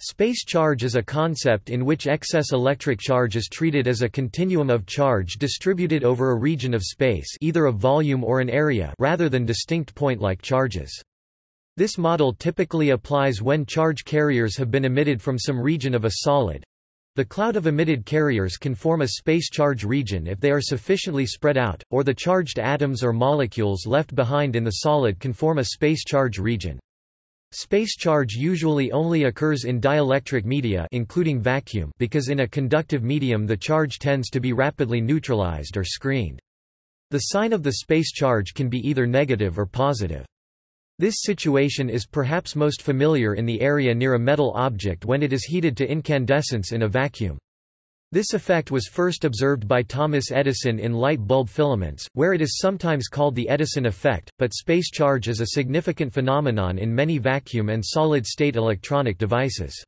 Space charge is a concept in which excess electric charge is treated as a continuum of charge distributed over a region of space either a volume or an area rather than distinct point-like charges. This model typically applies when charge carriers have been emitted from some region of a solid. The cloud of emitted carriers can form a space charge region if they are sufficiently spread out, or the charged atoms or molecules left behind in the solid can form a space charge region. Space charge usually only occurs in dielectric media including vacuum because in a conductive medium the charge tends to be rapidly neutralized or screened. The sign of the space charge can be either negative or positive. This situation is perhaps most familiar in the area near a metal object when it is heated to incandescence in a vacuum. This effect was first observed by Thomas Edison in light bulb filaments, where it is sometimes called the Edison effect, but space charge is a significant phenomenon in many vacuum and solid-state electronic devices.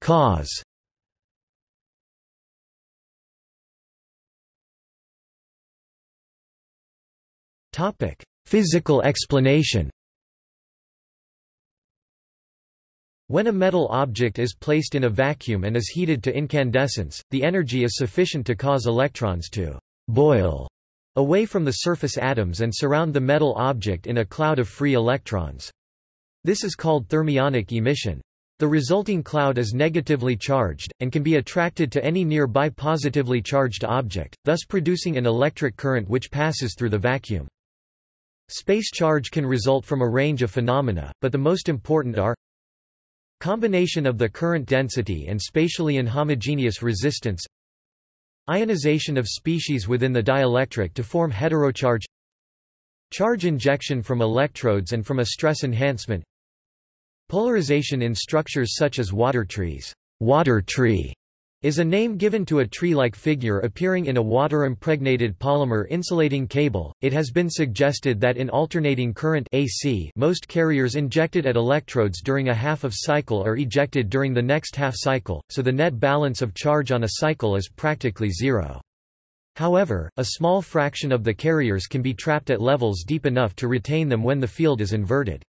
Cause Physical explanation When a metal object is placed in a vacuum and is heated to incandescence, the energy is sufficient to cause electrons to «boil» away from the surface atoms and surround the metal object in a cloud of free electrons. This is called thermionic emission. The resulting cloud is negatively charged, and can be attracted to any nearby positively charged object, thus producing an electric current which passes through the vacuum. Space charge can result from a range of phenomena, but the most important are Combination of the current density and spatially inhomogeneous resistance Ionization of species within the dielectric to form heterocharge Charge injection from electrodes and from a stress enhancement Polarization in structures such as water trees water tree is a name given to a tree-like figure appearing in a water-impregnated polymer insulating cable. It has been suggested that in alternating current AC, most carriers injected at electrodes during a half of cycle are ejected during the next half cycle, so the net balance of charge on a cycle is practically zero. However, a small fraction of the carriers can be trapped at levels deep enough to retain them when the field is inverted.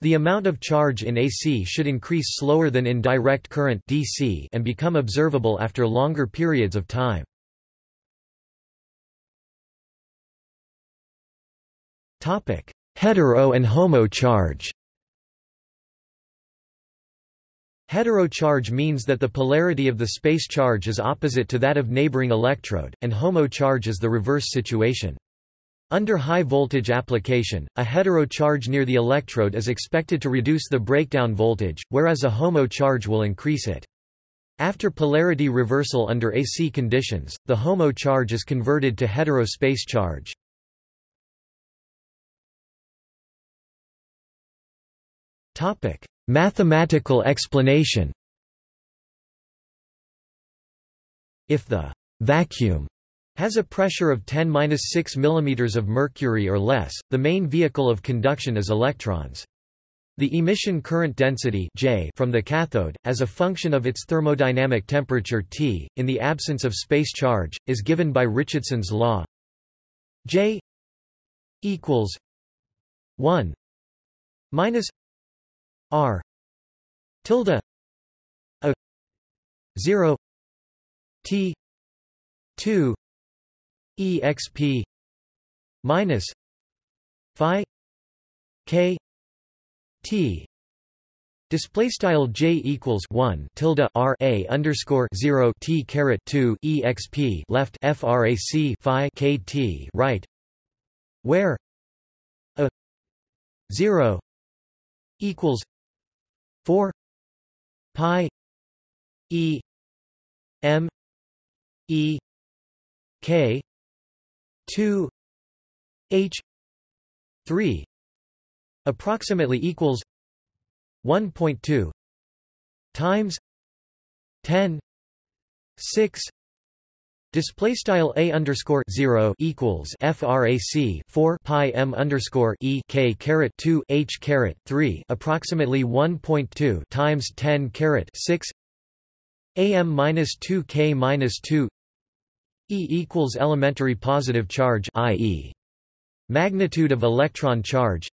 The amount of charge in AC should increase slower than in direct current DC and become observable after longer periods of time. Topic: Hetero and homo charge. Hetero charge means that the polarity of the space charge is opposite to that of neighboring electrode, and homo charge is the reverse situation. Under high voltage application, a hetero charge near the electrode is expected to reduce the breakdown voltage, whereas a homo charge will increase it. After polarity reversal under AC conditions, the homo charge is converted to hetero space charge. Mathematical explanation If the vacuum has a pressure of 10-6 mm of mercury or less, the main vehicle of conduction is electrons. The emission current density J from the cathode, as a function of its thermodynamic temperature T, in the absence of space charge, is given by Richardson's law J equals 1 minus R tilde a 0 T 2 exp minus phi k t. Display style j equals one tilde r a underscore zero t caret two exp left frac phi k t right, where a zero equals four pi e m e k 2 h 3 approximately equals 1.2 times 10 6 Display style a underscore zero equals frac 4 pi m underscore e k caret 2 h caret 3 approximately 1.2 times 10 caret 6 am minus 2 k minus 2 E equals elementary positive charge i.e. Magnitude of electron charge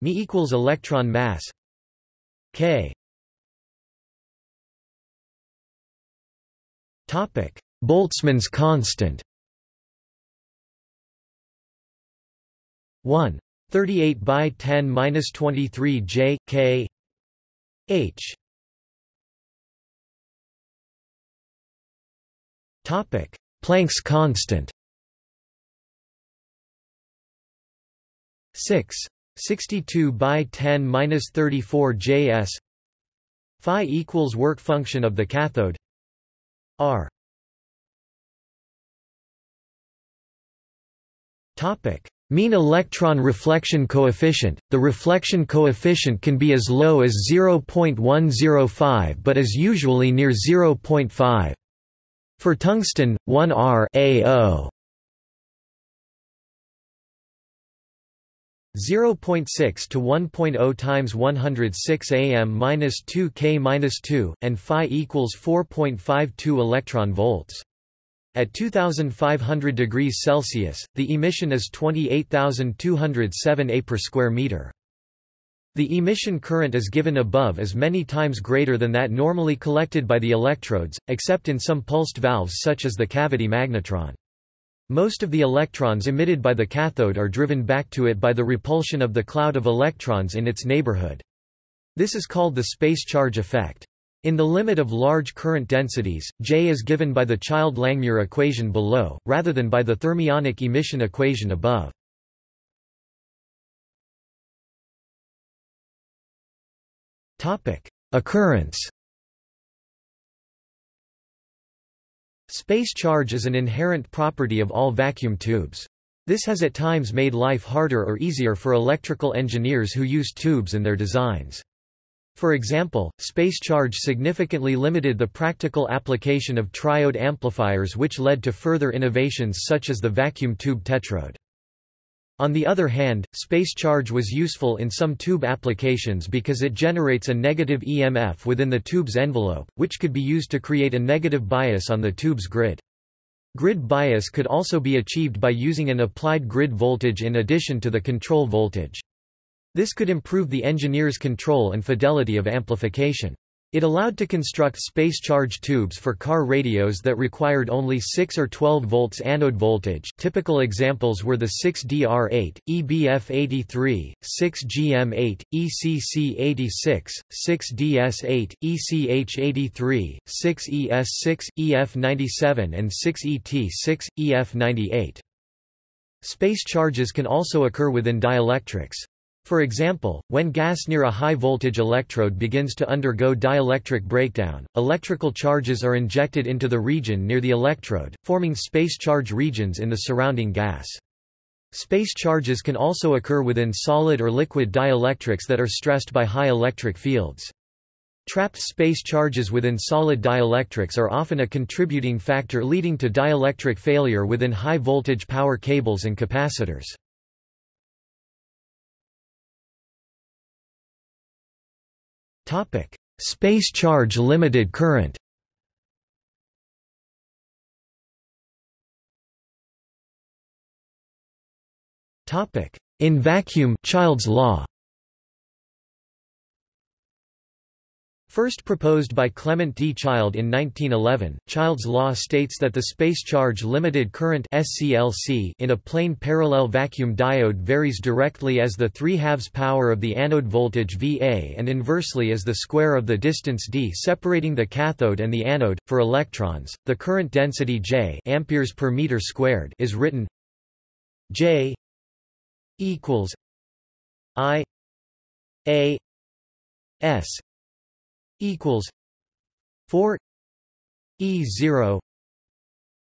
Me equals electron mass K. Topic. Boltzmann's constant. 1 38 by 10 minus 23 J K. H. Topic Planck's constant. 6 62 by 10 minus 34 JS. Phi equals work function of the cathode. R. Topic. Mean electron reflection coefficient – The reflection coefficient can be as low as 0.105 but is usually near 0.5. For tungsten, 1 R AO 0.6 to 1.0 times 106 am minus 2 K minus 2, and phi equals 4.52 electron volts. At 2500 degrees Celsius, the emission is 28,207 A per square meter. The emission current is given above is many times greater than that normally collected by the electrodes, except in some pulsed valves such as the cavity magnetron. Most of the electrons emitted by the cathode are driven back to it by the repulsion of the cloud of electrons in its neighborhood. This is called the space charge effect. In the limit of large current densities, J is given by the Child-Langmuir equation below, rather than by the thermionic emission equation above. Occurrence Space charge is an inherent property of all vacuum tubes. This has at times made life harder or easier for electrical engineers who use tubes in their designs. For example, space charge significantly limited the practical application of triode amplifiers which led to further innovations such as the vacuum tube tetrode. On the other hand, space charge was useful in some tube applications because it generates a negative EMF within the tube's envelope, which could be used to create a negative bias on the tube's grid. Grid bias could also be achieved by using an applied grid voltage in addition to the control voltage. This could improve the engineer's control and fidelity of amplification. It allowed to construct space charge tubes for car radios that required only 6 or 12 volts anode voltage. Typical examples were the 6DR8, EBF83, 6GM8, ECC86, 6DS8, ECH83, 6ES6, EF97 and 6ET6, EF98. Space charges can also occur within dielectrics. For example, when gas near a high-voltage electrode begins to undergo dielectric breakdown, electrical charges are injected into the region near the electrode, forming space charge regions in the surrounding gas. Space charges can also occur within solid or liquid dielectrics that are stressed by high electric fields. Trapped space charges within solid dielectrics are often a contributing factor leading to dielectric failure within high-voltage power cables and capacitors. Topic: Space charge limited current. Topic: In vacuum Child's law. First proposed by Clement D. Child in 1911, Child's law states that the space charge limited current SCLC in a plane parallel vacuum diode varies directly as the 3 halves power of the anode voltage VA and inversely as the square of the distance d separating the cathode and the anode. For electrons, the current density J amperes per meter squared is written J equals I A S equals four E zero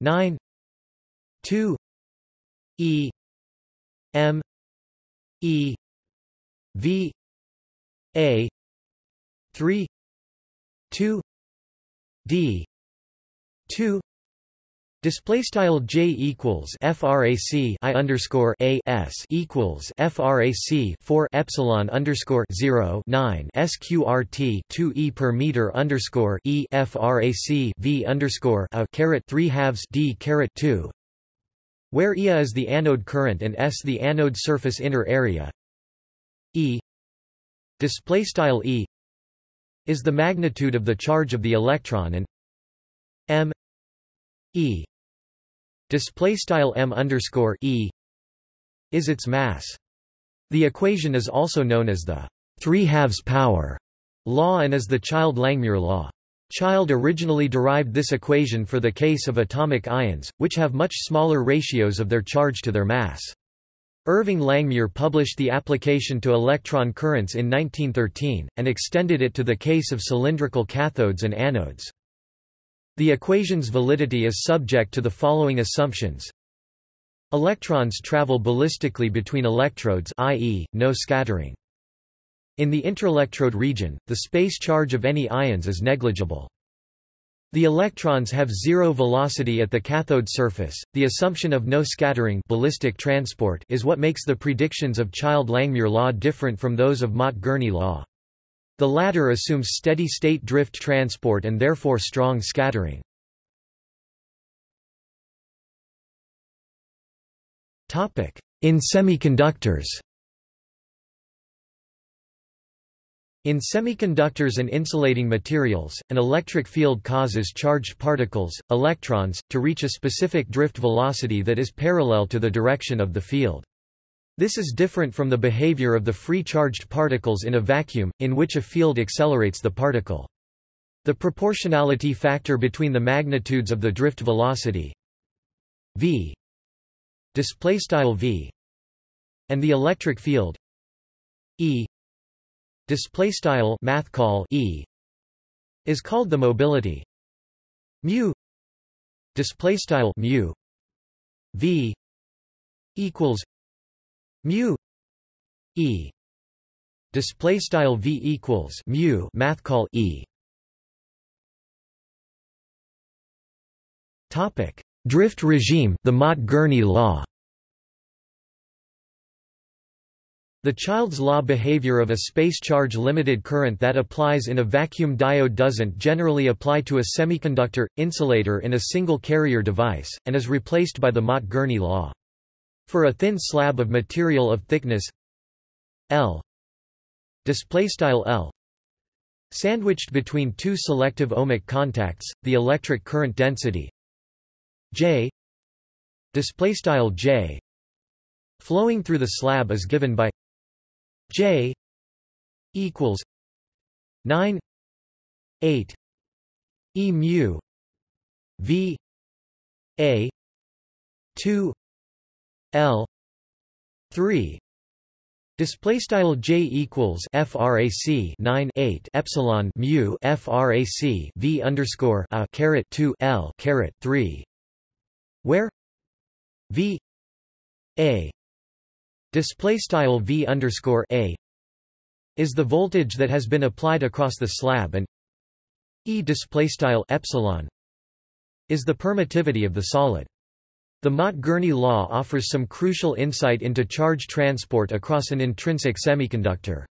nine two E M E V A three two D two Display style j equals frac i underscore a s equals frac 4 epsilon underscore 0 9 sqrt 2 e per meter underscore e frac v underscore a caret 3 halves d caret 2 where Ia is the anode current and S the anode surface inner area. E display style E is the magnitude of the charge of the electron and m E display style m underscore E is its mass. The equation is also known as the 3 halves power law and as the Child-Langmuir law. Child originally derived this equation for the case of atomic ions, which have much smaller ratios of their charge to their mass. Irving Langmuir published the application to electron currents in 1913, and extended it to the case of cylindrical cathodes and anodes. The equation's validity is subject to the following assumptions. Electrons travel ballistically between electrodes i.e., no scattering. In the interelectrode region, the space charge of any ions is negligible. The electrons have zero velocity at the cathode surface. The assumption of no scattering ballistic transport is what makes the predictions of Child-Langmuir law different from those of Mott-Gurney law. The latter assumes steady-state drift transport and therefore strong scattering. In semiconductors In semiconductors and insulating materials, an electric field causes charged particles, electrons, to reach a specific drift velocity that is parallel to the direction of the field. This is different from the behavior of the free charged particles in a vacuum, in which a field accelerates the particle. The proportionality factor between the magnitudes of the drift velocity v v and the electric field e display style math call e is called the mobility mu display style mu v equals mu e. Display style v equals mu math call e. Topic. Drift regime the Mott-Gurney law. The Child's law behavior of a space charge limited current that applies in a vacuum diode doesn't generally apply to a semiconductor, insulator in a single carrier device, and is replaced by the Mott-Gurney law. For a thin slab of material of thickness L. display style L. sandwiched between two selective ohmic contacts, the electric current density J. display style J. flowing through the slab is given by J equals nine eight E mu V A two L. three. Display style j equals frac 9 8 epsilon mu frac v underscore a caret 2 l caret 3, where? V. A. Display style v underscore a is the voltage that has been applied across the slab and e display style epsilon is the permittivity of the solid. The Mott-Gurney law offers some crucial insight into charge transport across an intrinsic semiconductor.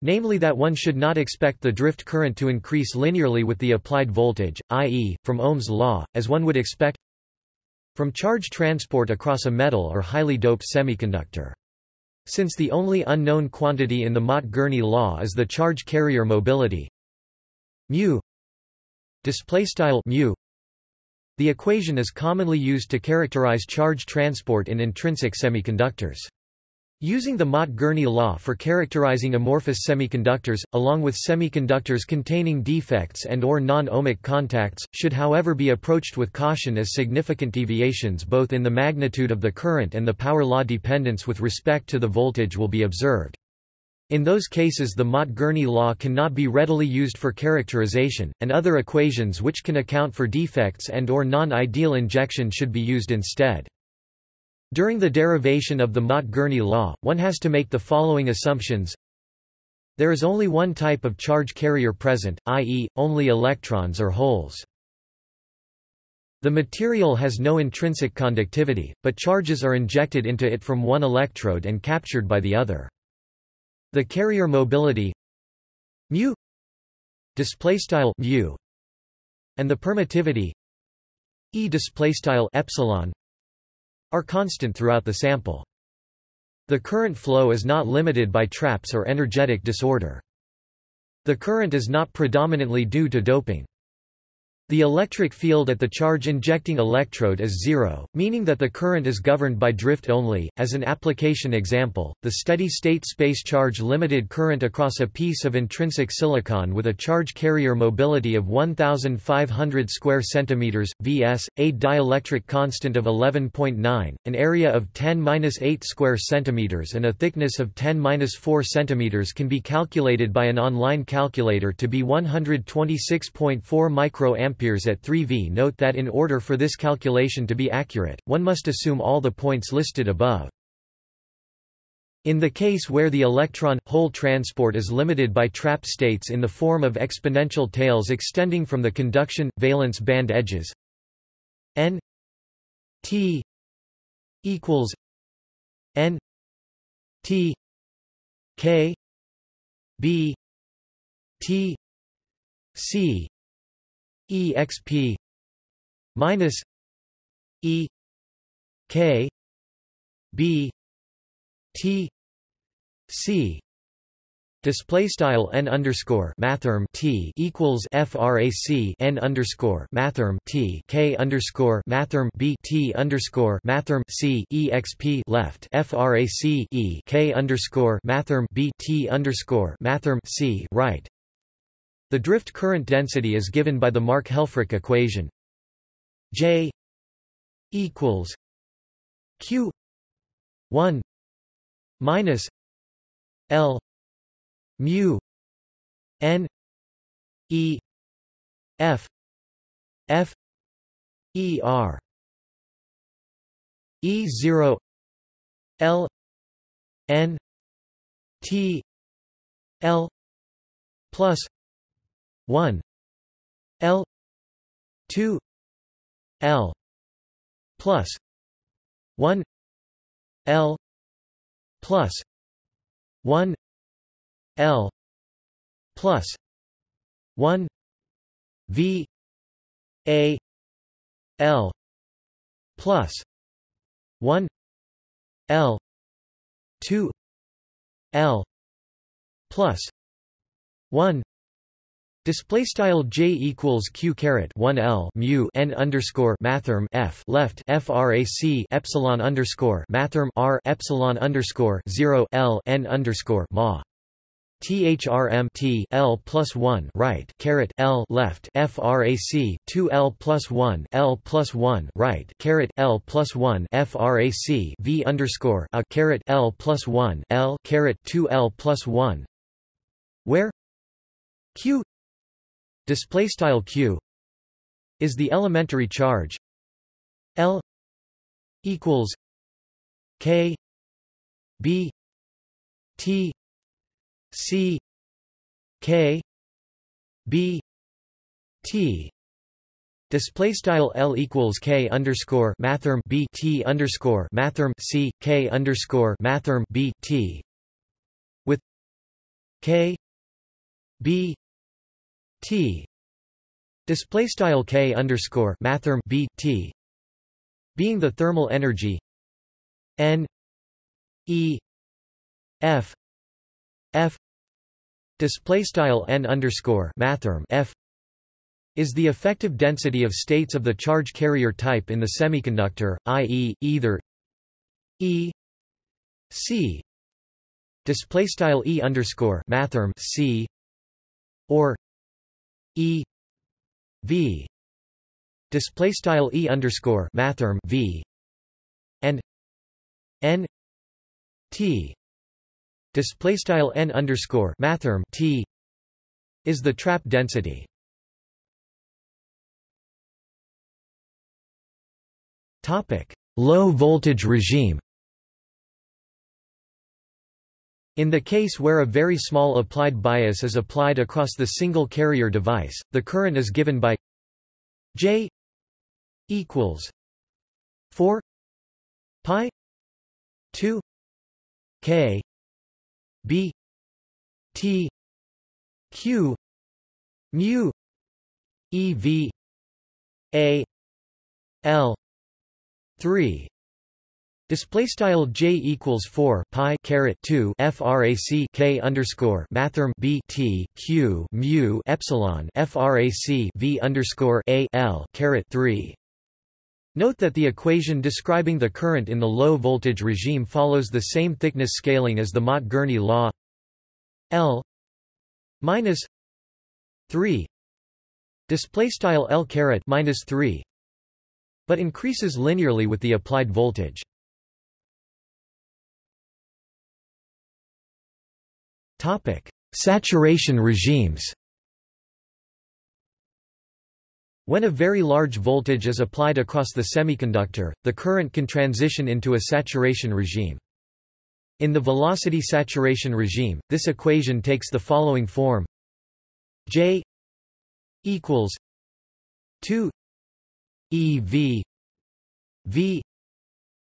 Namely that one should not expect the drift current to increase linearly with the applied voltage, i.e., from Ohm's law, as one would expect from charge transport across a metal or highly doped semiconductor. Since the only unknown quantity in the Mott-Gurney law is the charge carrier mobility mu mu the equation is commonly used to characterize charge transport in intrinsic semiconductors. Using the Mott-Gurney law for characterizing amorphous semiconductors, along with semiconductors containing defects and or non-ohmic contacts, should however be approached with caution as significant deviations both in the magnitude of the current and the power law dependence with respect to the voltage will be observed. In those cases the Mott-Gurney law cannot be readily used for characterization, and other equations which can account for defects and or non-ideal injection should be used instead. During the derivation of the Mott-Gurney law, one has to make the following assumptions. There is only one type of charge carrier present, i.e., only electrons or holes. The material has no intrinsic conductivity, but charges are injected into it from one electrode and captured by the other. The carrier mobility mu display style mu and the permittivity e display style epsilon are constant throughout the sample. The current flow is not limited by traps or energetic disorder. The current is not predominantly due to doping. The electric field at the charge-injecting electrode is zero, meaning that the current is governed by drift only. As an application example, the steady-state space charge limited current across a piece of intrinsic silicon with a charge carrier mobility of 1500 square centimeters vs, a dielectric constant of 11.9, an area of 10^-8 square centimeters and a thickness of 10^-4 centimeters can be calculated by an online calculator to be 126.4 microampere amperes at 3V. Note that in order for this calculation to be accurate, one must assume all the points listed above. In the case where the electron-hole transport is limited by trap states in the form of exponential tails extending from the conduction, valence band edges n t equals n t k b t c exp minus e k b t c Display style n underscore mathrm t equals frac n underscore mathrm t k underscore mathrm b t underscore mathrm c exp left frac e k underscore mathrm b t underscore mathrm c right the drift current density is given by the Mark-Helfrich equation. J equals Q 1 minus L mu N E F F E R. E zero L N T L plus 1 L 2 L plus 1 L plus 1 L plus 1 V A L plus 1 L 2 L plus 1 Display style j equals q caret 1 l mu n underscore mathrm f left frac epsilon underscore mathrm r epsilon underscore 0 l n underscore ma. Thrm t l plus 1 right caret l left frac 2 l plus 1 l plus 1 right caret l plus 1 frac v underscore a caret l plus 1 l caret 2 l plus 1 where? Q display style q is the elementary charge L equals K B T C K B T. Display style L equals K underscore mathrm B T underscore mathrm C K underscore mathrm B T with K B T. Display style K underscore mathrm B T. Being the thermal energy. N. E. F. F. Display style N underscore mathrm F. Is the effective density of states of the charge carrier type in the semiconductor, i.e., either E C. Display style E underscore mathrm C or E V display style E underscore mathrm V and N T display style N underscore mathrm T is the trap density. Topic: Low voltage regime. In the case where a very small applied bias is applied across the single carrier device, the current is given by J equals 4 pi 2 K B T Q mu EV A L 3 Display style j equals four pi caret two frac k underscore mathrm b t q mu epsilon frac v underscore a l caret three. Note that the equation describing the current in the low voltage regime follows the same thickness scaling as the Mott-Gurney law L minus three display style L caret minus three, but increases linearly with the applied voltage. Saturation regimes. When a very large voltage is applied across the semiconductor, the current can transition into a saturation regime. In the velocity saturation regime, this equation takes the following form. J equals 2 EV V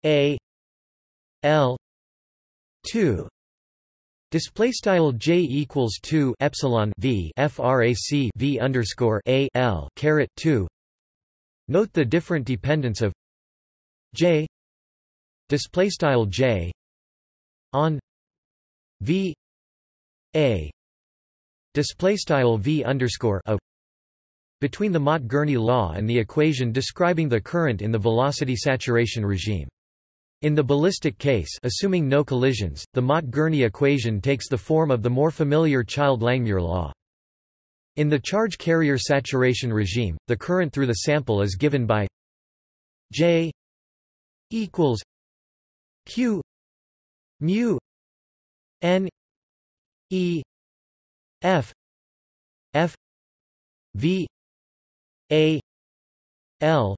A L 2 Display style j equals two epsilon v frac v underscore a l caret two. Note the different dependence of j display style j on v a display style v underscore a between the Mott-Gurney law and the equation describing the current in the velocity saturation regime. In the ballistic case assuming no collisions, the Mott-Gurney equation takes the form of the more familiar Child-Langmuir law. In the charge carrier saturation regime, the current through the sample is given by J equals Q mu N E F F V A L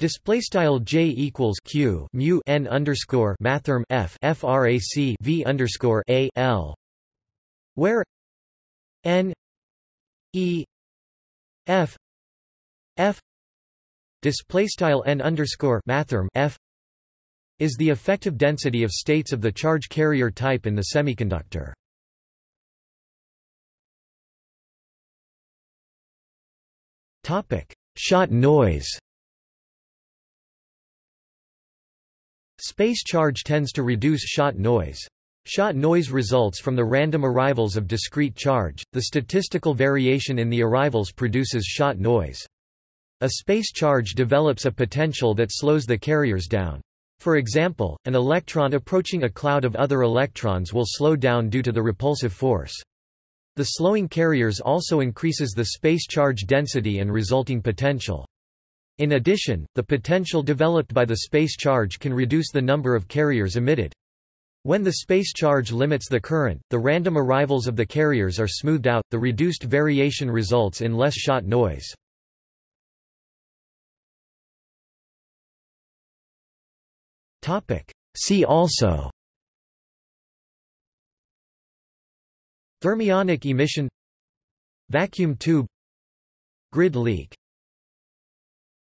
Display style j equals q mu n underscore mathrm f frac v underscore a l, where n e f f display style n underscore mathrm f is the effective density of states of the charge carrier type in the semiconductor. Topic: Shot noise. Space charge tends to reduce shot noise. Shot noise results from the random arrivals of discrete charge, the statistical variation in the arrivals produces shot noise. A space charge develops a potential that slows the carriers down. For example, an electron approaching a cloud of other electrons will slow down due to the repulsive force. The slowing carriers also increases the space charge density and resulting potential. In addition, the potential developed by the space charge can reduce the number of carriers emitted. When the space charge limits the current, the random arrivals of the carriers are smoothed out, the reduced variation results in less shot noise. See also Thermionic emission Vacuum tube Grid leak